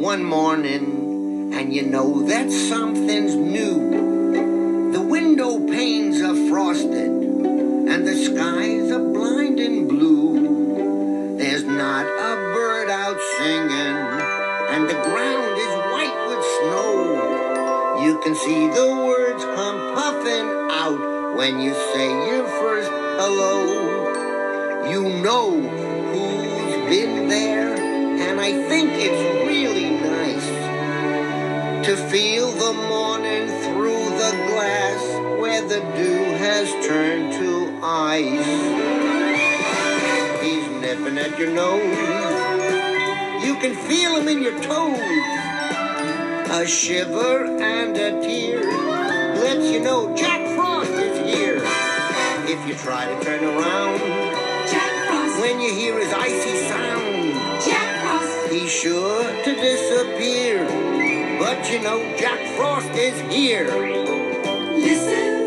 one morning, and you know that something's new. The window panes are frosted, and the skies are blinding blue. There's not a bird out singing, and the ground is white with snow. You can see the words come puffing out when you say your first hello. You know feel the morning through the glass where the dew has turned to ice. He's nipping at your nose. You can feel him in your toes. A shiver and a tear lets you know Jack Frost is here. If you try to turn around, Jack Frost, when you hear his icy sound, Jack Frost, he's sure to disappear. But you know Jack Frost is here. listen